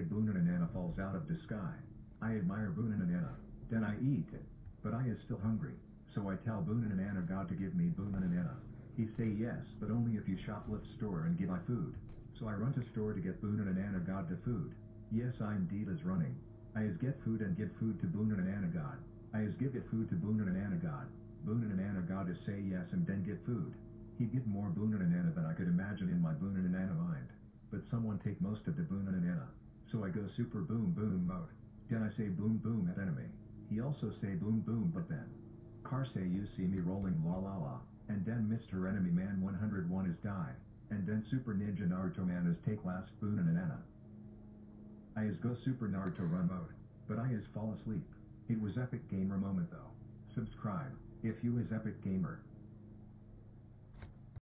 Boon and falls out of the sky. I admire Boonananana. Then I eat it. But I is still hungry. So I tell Boonananana God to give me Boonananana. He say yes, but only if you shoplift store and give I food. So I run to store to get Boonananana God the food. Yes I indeed is running. I is get food and give food to Boonananana God. I is give it food to Boonananana God. Boonananana God is say yes and then get food. He give more Boonananana than I could imagine in my Boonananana mind. But someone take most of the Boonananana. So I go super boom boom mode. Then I say boom boom at enemy. He also say boom boom but then. Car say you see me rolling la la la. And then Mr. Enemy Man 101 is die. And then Super Ninja Naruto Man is take last Boonananana. I is go Super Naruto run mode. But I is fall asleep. It was epic gamer moment though. Subscribe, if you is epic gamer.